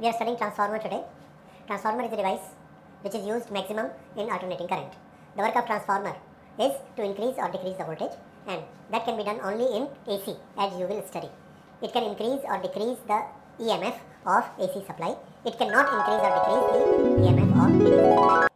We are studying transformer today. Transformer is a device which is used maximum in alternating current. The work of transformer is to increase or decrease the voltage and that can be done only in AC as you will study. It can increase or decrease the EMF of AC supply. It cannot increase or decrease the EMF of DC supply.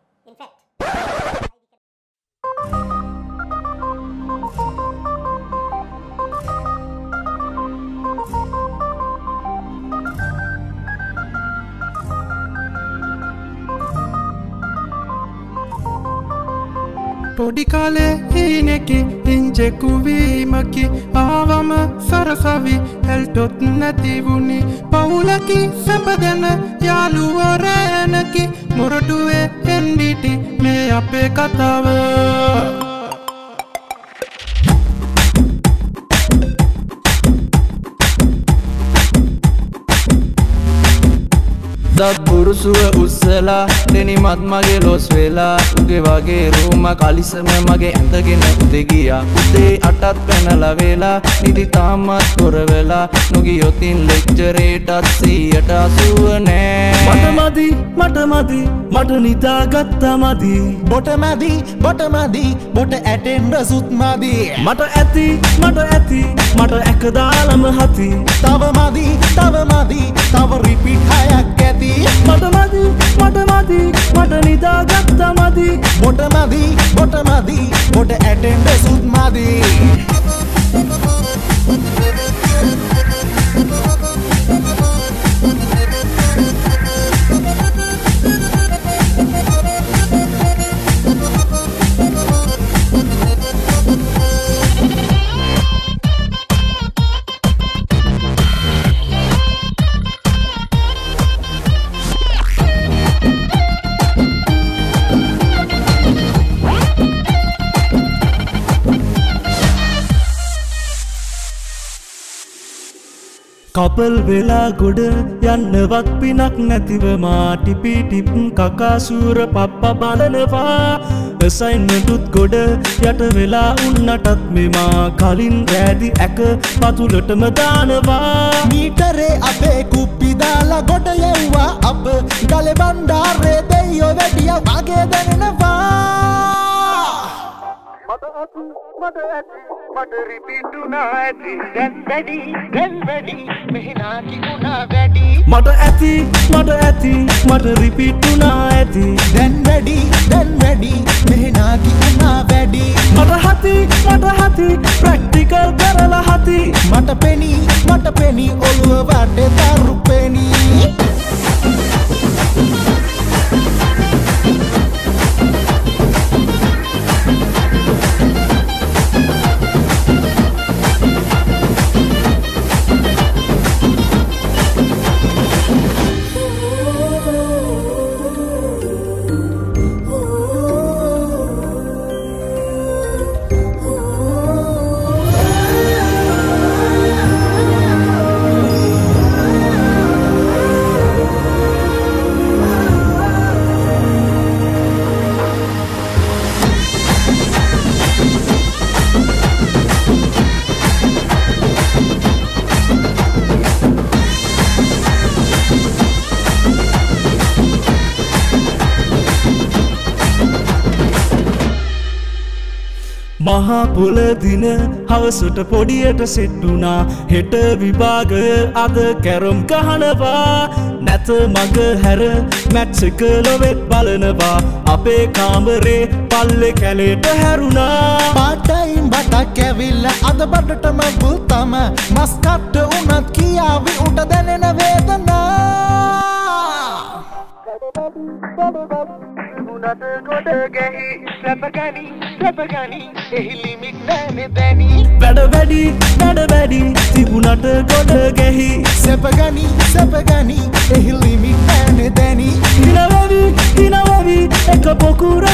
පොඩිකාලේ හීනෙකි ඉංජෙකුවීමකි ආවම සරසවි හැල්ටොත් නැතිවුණි පවුලකි සැපදැන යාළුවරෑනකි මොරටුවේ එන්ඩිටි මේ අපේ කතාව. දත් බුරුසුව උස්සලා දෙනිමත් මගේ Los වෙලා උගේ වගේ රූම කලිසම මගේ ඇඳගෙන උදෙගියා උදේ අටත් පැනල වෙලා නිදි තාමත් කොර වෙලා නොගියොතින් ලෙක්චරේටත් සීයට අසුව නෑ. මටමදි මටමදි මට නිතාගත්තා මදි. බොට මැදි බොට මදි බොට ඇටෙන්ඩ සුත්මදී මට ඇති මට ඇති මට ඇකදාලම හති. තව මදි තව මදි තව රිපිට් මටමදි මටමදි මට නිතාගත්තා මදි. බොට මදි බොට මදි බොට ඇටෙන්ඩ සුත්මදී කපල් වෙලා ගොඩ යන්නවත් පිනක් නැතිව මාටිපිටිප් කකාසූර පප්ප බලනවා. එසයින්මටුත් ගොඩ යට වෙලා උන්නටත් මෙමා කලින් රෑදි ඇක පතුලටම දානවා. මීටරේ අපේ කුප්පි දාලා ගොඩ යව්වා අප ගල බණ්ඩාරේ දෙයෝ වැඩිය. වගේ දැනෙනවා මට ඇති. මට රිපිටුනා ඇති. දැන් වැඩි දැන් වැඩි. මෙහිනාකි වුණා වැඩි. මට ඇති මට ඇති මට රිපිට්ටුනා ඇති. දැන් වැඩි දැන් වැඩි. මෙහෙනාකි වුණා වැඩි. මට හති මට හති ප්‍රක්ටිකල් කරලා හති. මට පෙනී මට පෙනී ඔළුව වටේ තරු මහා පොල දින හවසට පොඩියට සෙට්ටුනා හෙට විභාගය අද කැරම් ගහනවා. නැත මග හැර මැට්සක ලොවෙත් බලනවා. අපේ කාමරේ පල්ලෙ කැලේට හැරුණා. පාටයිම් බටක් ඇවිල්ල අද බඩටම බුල්තම. මස්කට්ට උනත් කියාවි උට දැනෙන උනට ගොඩ ගැහි සැපගනි සැපගනි එහි ලිමික් නෑනෙ දැනි වැඩ වැඩි වැඩ වැඩි තිබුණට ගොඩ ගැහි සැපගනි සැපගනි එහිලිමික් ෑනෙ දැනි හිනවැවි හිනවැවි එක පොකුරට හිඳි රසපිරි රසපිරි